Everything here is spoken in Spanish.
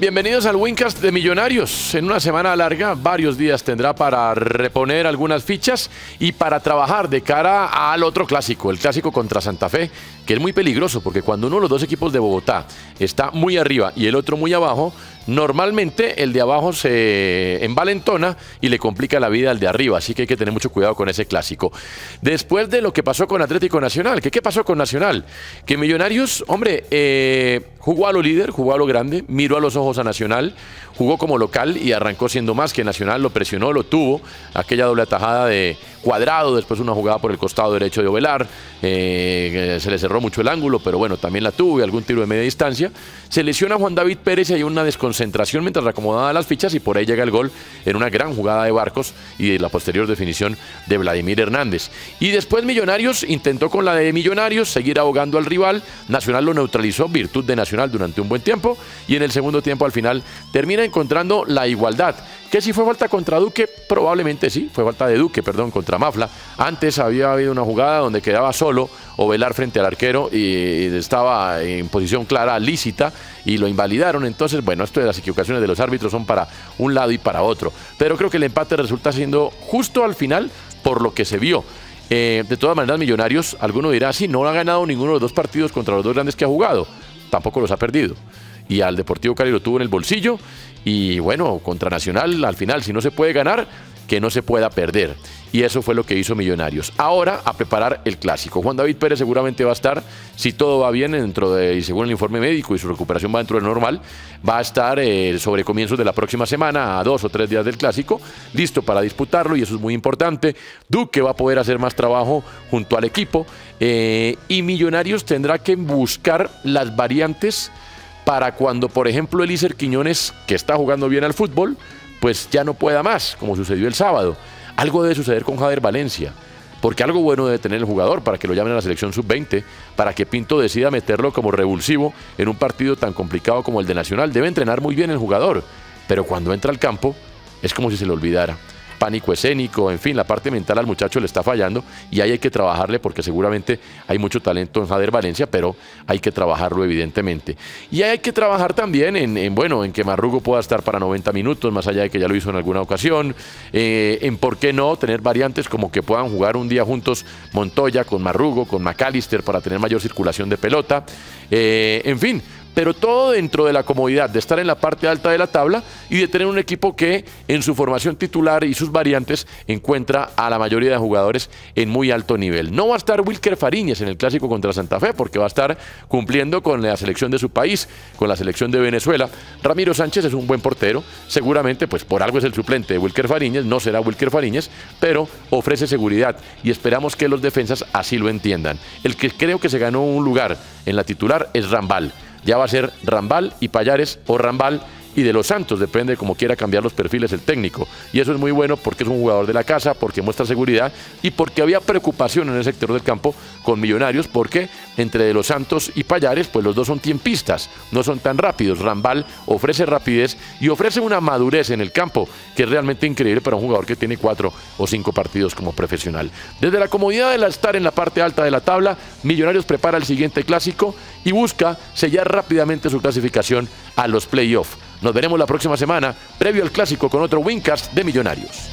Bienvenidos al Wincast de Millonarios. En una semana larga, varios días tendrá para reponer algunas fichas y para trabajar de cara al otro clásico, el clásico contra Santa Fe, que es muy peligroso porque cuando uno de los dos equipos de Bogotá está muy arriba y el otro muy abajo, normalmente el de abajo se envalentona y le complica la vida al de arriba, así que hay que tener mucho cuidado con ese clásico. Después de lo que pasó con Atlético Nacional, ¿qué, pasó con Nacional? Que Millonarios, hombre, eh, jugó a lo líder, jugó a lo grande, miró a los ojos a Nacional, jugó como local y arrancó siendo más que Nacional, lo presionó, lo tuvo, aquella doble atajada de cuadrado, después una jugada por el costado derecho de Ovelar, eh, se le cerró mucho el ángulo, pero bueno, también la tuvo y algún tiro de media distancia. Se lesiona Juan David Pérez y hay una desconcentración mientras acomodaba las fichas y por ahí llega el gol en una gran jugada de Barcos y de la posterior definición de Vladimir Hernández. Y después Millonarios intentó con la de Millonarios seguir ahogando al rival, Nacional lo neutralizó, virtud de Nacional durante un buen tiempo y en el segundo tiempo al final termina encontrando la igualdad. Que si fue falta contra Duque, probablemente sí, fue falta de Duque, perdón, contra Mafla. Antes había habido una jugada donde quedaba solo Ovelar frente al arquero y estaba en posición clara, lícita, y lo invalidaron. Entonces, bueno, esto de las equivocaciones de los árbitros son para un lado y para otro. Pero creo que el empate resulta siendo justo al final por lo que se vio. Eh, de todas maneras, Millonarios, alguno dirá, sí, no ha ganado ninguno de los dos partidos contra los dos grandes que ha jugado. Tampoco los ha perdido y al Deportivo Cali lo tuvo en el bolsillo. Y bueno, contra Nacional, al final, si no se puede ganar, que no se pueda perder. Y eso fue lo que hizo Millonarios. Ahora a preparar el clásico. Juan David Pérez seguramente va a estar, si todo va bien dentro de, y según el informe médico y su recuperación va dentro de normal, va a estar eh, sobre comienzos de la próxima semana, a dos o tres días del clásico, listo para disputarlo y eso es muy importante. Duque va a poder hacer más trabajo junto al equipo eh, y Millonarios tendrá que buscar las variantes para cuando, por ejemplo, Elícer Quiñones, que está jugando bien al fútbol, pues ya no pueda más, como sucedió el sábado. Algo debe suceder con Javier Valencia, porque algo bueno debe tener el jugador para que lo llamen a la selección sub-20, para que Pinto decida meterlo como revulsivo en un partido tan complicado como el de Nacional. Debe entrenar muy bien el jugador, pero cuando entra al campo es como si se le olvidara pánico escénico, en fin, la parte mental al muchacho le está fallando y ahí hay que trabajarle porque seguramente hay mucho talento en Jader Valencia, pero hay que trabajarlo evidentemente. Y hay que trabajar también en, bueno, en que Marrugo pueda estar para 90 minutos, más allá de que ya lo hizo en alguna ocasión, eh, en por qué no tener variantes como que puedan jugar un día juntos Montoya con Marrugo, con McAllister para tener mayor circulación de pelota, eh, en fin, pero todo dentro de la comodidad de estar en la parte alta de la tabla y de tener un equipo que en su formación titular y sus variantes encuentra a la mayoría de jugadores en muy alto nivel. No va a estar Wilker Fariñez en el clásico contra Santa Fe porque va a estar cumpliendo con la selección de su país, con la selección de Venezuela. Ramiro Sánchez es un buen portero, seguramente pues por algo es el suplente de Wilker Fariñez, no será Wilker Fariñez, pero ofrece seguridad y esperamos que los defensas así lo entiendan. El que creo que se ganó un lugar en la titular es Rambal ya va a ser Rambal y Payares o Rambal y de los Santos, depende de cómo quiera cambiar los perfiles el técnico. Y eso es muy bueno porque es un jugador de la casa, porque muestra seguridad y porque había preocupación en el sector del campo con Millonarios, porque entre de los Santos y Payares, pues los dos son tiempistas, no son tan rápidos. Rambal ofrece rapidez y ofrece una madurez en el campo que es realmente increíble para un jugador que tiene cuatro o cinco partidos como profesional. Desde la comodidad de estar en la parte alta de la tabla, Millonarios prepara el siguiente clásico y busca sellar rápidamente su clasificación a los playoffs. Nos veremos la próxima semana, previo al clásico, con otro Wincast de Millonarios.